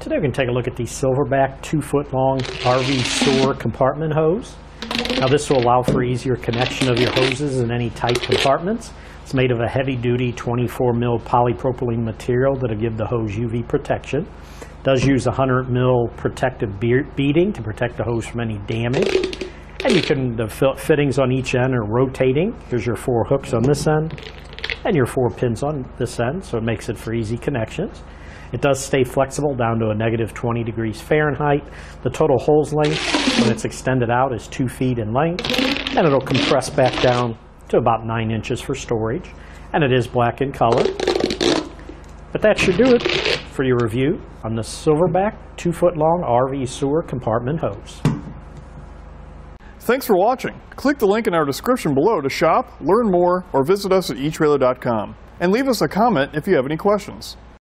Today we're going to take a look at the Silverback two foot long RV sewer compartment hose. Now this will allow for easier connection of your hoses in any tight compartments. It's made of a heavy duty 24 mil polypropylene material that'll give the hose UV protection. It does use a 100 mil protective be- beading to protect the hose from any damage. And you can, the fittings on each end are rotating. Here's your four hooks on this end and your four pins on this end, so it makes it for easy connections. It does stay flexible down to a negative 20 degrees Fahrenheit. The total hose length, when it's extended out, is two feet in length, and it'll compress back down to about nine inches for storage. And it is black in color. But that should do it for your review on the Silverback two foot long RV sewer compartment hose. Thanks for watching. Click the link in our description below to shop, learn more, or visit us at eTrailer.com. And leave us a comment if you have any questions.